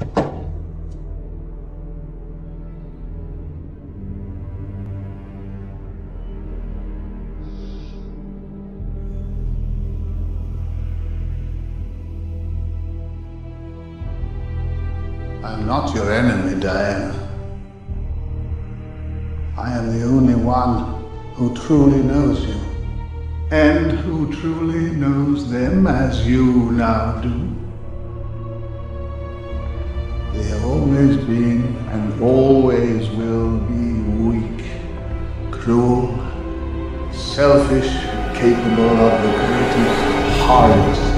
I'm not your enemy, Diana. I am the only one who truly knows you, and who truly knows them as you now do. Always been and always will be weak, cruel, selfish, capable of the greatest, hardest